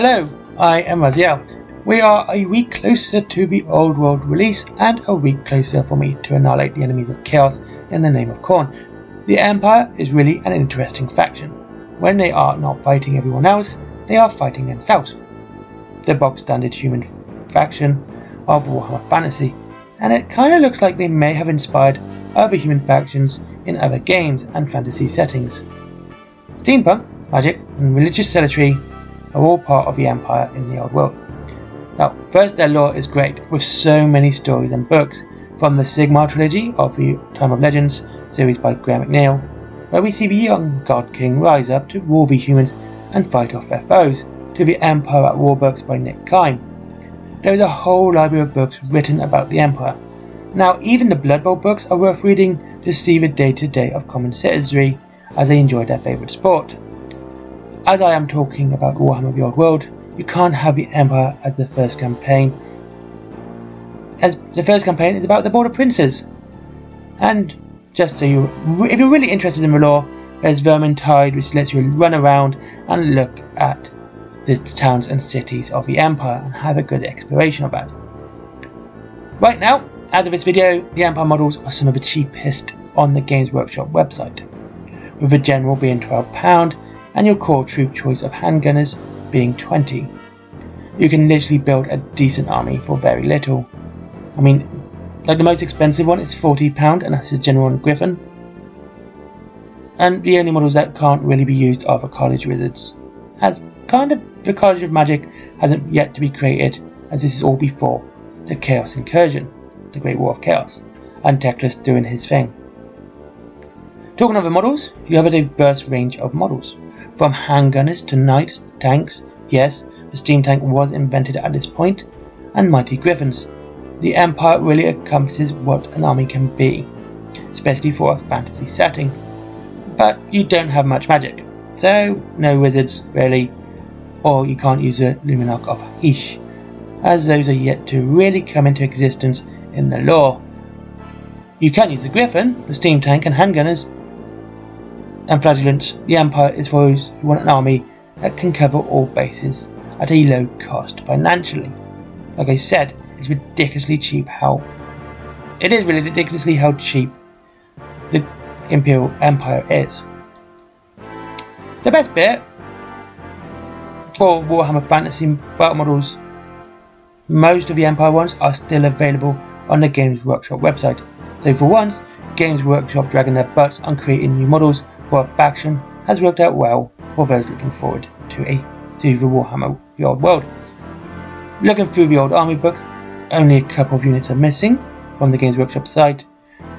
Hello, I am Raziel. We are a week closer to the Old World release and a week closer for me to annihilate the enemies of Chaos in the name of Khorne. The Empire is really an interesting faction. When they are not fighting everyone else, they are fighting themselves. The bog standard human faction of Warhammer Fantasy, and it kinda looks like they may have inspired other human factions in other games and fantasy settings. Steampunk, magic, and religious zealotry are all part of the Empire in the Old World. Now, first, their lore is great, with so many stories and books, from the Sigmar trilogy of the Time of Legends series by Graham McNeill, where we see the young God King rise up to rule the humans and fight off their foes, to the Empire at War books by Nick Kyme. There is a whole library of books written about the Empire. Now, even the Blood Bowl books are worth reading to see the day to day of common citizenry as they enjoy their favourite sport. As I am talking about Warhammer the Old World, you can't have the Empire as the first campaign, as the first campaign is about the Border Princes. And just so you, if you're really interested in the lore, there's Vermintide, which lets you run around and look at the towns and cities of the Empire and have a good exploration of that. Right now, as of this video, the Empire models are some of the cheapest on the Games Workshop website, with the General being £12 and your core troop choice of handgunners being 20. You can literally build a decent army for very little. I mean, like the most expensive one is £40 and that's a General Griffin. And the only models that can't really be used are the College Wizards, as kind of the College of Magic hasn't yet to be created, as this is all before the Chaos Incursion, the Great War of Chaos, and Teclis doing his thing. Talking of the models, you have a diverse range of models. From handgunners to knights, tanks, yes, the steam tank was invented at this point, and mighty griffins. The Empire really encompasses what an army can be, especially for a fantasy setting. But you don't have much magic, so no wizards really, or you can't use a Luminarch of Hysh, as those are yet to really come into existence in the lore. You can use the Griffin, the steam tank, and handgunners, and flagellants, the Empire is for those who want an army that can cover all bases at a low cost financially. Like I said, it's ridiculously cheap how it is really ridiculously how cheap the Imperial Empire is. The best bit for Warhammer Fantasy battle models, most of the Empire ones are still available on the Games Workshop website. So for once, Games Workshop dragging their butts on creating new models for a faction has worked out well for those looking forward to a to the Warhammer the Old World. Looking through the old army books, only a couple of units are missing from the Games Workshop site,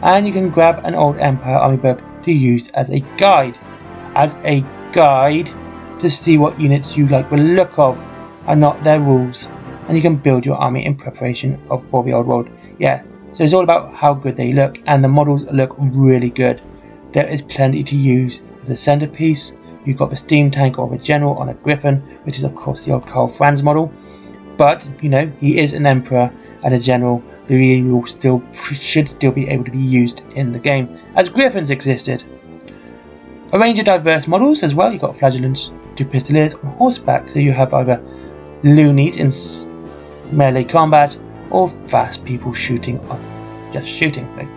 and you can grab an old Empire army book to use as a guide. As a guide to see what units you like the look of and not their rules, and you can build your army in preparation of for the old world. Yeah, so it's all about how good they look, and the models look really good. There is plenty to use as a centerpiece. You've got the steam tank of a general on a griffin, which is of course the old Karl Franz model. But you know he is an emperor and a general, so he will still should still be able to be used in the game as griffins existed. A range of diverse models as well. You've got flagellants, two pistoliers on horseback, so you have either loonies in melee combat or fast people shooting on just shooting. Like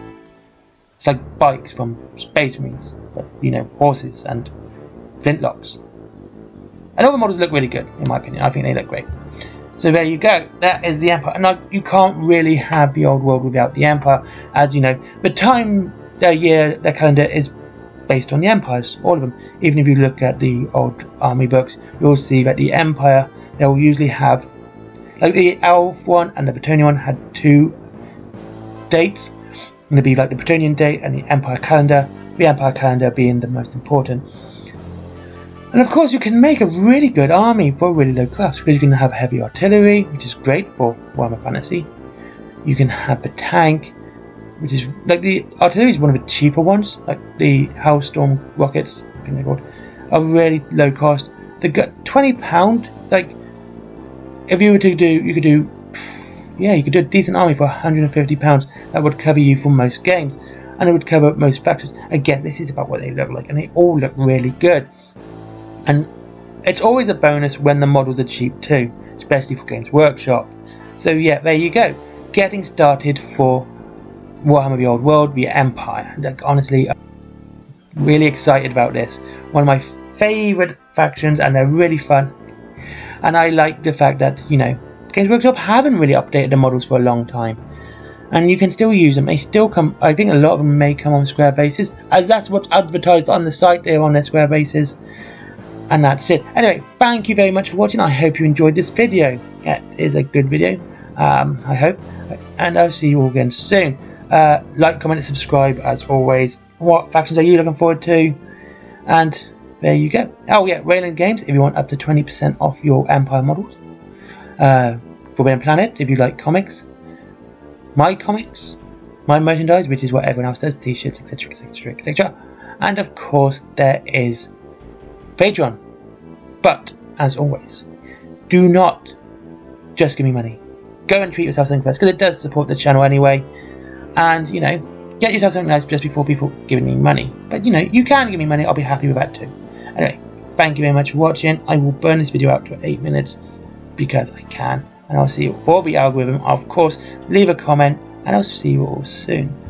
it's like bikes from Space Marines, but you know, horses and flintlocks. And all the models look really good, in my opinion. I think they look great. So there you go. That is the Empire. And you can't really have the old world without the Empire, as you know. The time, their year, their calendar is based on the empires, all of them. Even if you look at the old army books, you'll see that the Empire they will usually have, like the Elf one and the Bretonnian one had two dates going to be like the Bretonnian date and the Empire calendar, the Empire calendar being the most important. And of course, you can make a really good army for a really low cost because you can have heavy artillery, which is great for Warhammer Fantasy. You can have the tank, which is like the artillery is one of the cheaper ones, like the Helstorm rockets, I think they're called, are really low cost. The twenty pound, like if you were to do, you could do yeah, you could do a decent army for £150. That would cover you for most games. And it would cover most factors. Again, this is about what they look like. And they all look really good. And it's always a bonus when the models are cheap too, especially for Games Workshop. So yeah, there you go. Getting started for Warhammer the Old World via Empire. Like honestly, I'm really excited about this. One of my favourite factions and they're really fun. And I like the fact that, you know, Games Workshop haven't really updated the models for a long time. And you can still use them. They still come, I think a lot of them may come on square bases, as that's what's advertised on the site there on their square bases. And that's it. Anyway, thank you very much for watching. I hope you enjoyed this video. It is a good video, um, I hope. And I'll see you all again soon. Uh, like, comment, and subscribe as always. What factions are you looking forward to? And there you go. Oh yeah, Wayland Games if you want up to 20% off your Empire models. Uh, Forbidden Planet if you like comics. My comics, my merchandise, which is what everyone else does, t-shirts, etc, etc, etc. And of course there is Patreon. But, as always, do not just give me money. Go and treat yourself something first, because it does support the channel anyway. And, you know, get yourself something nice just before people giving me money. But, you know, you can give me money, I'll be happy with that too. Anyway, thank you very much for watching. I will burn this video out to 8 minutes because I can. And I'll see you for the algorithm. Of course, leave a comment and I'll see you all soon.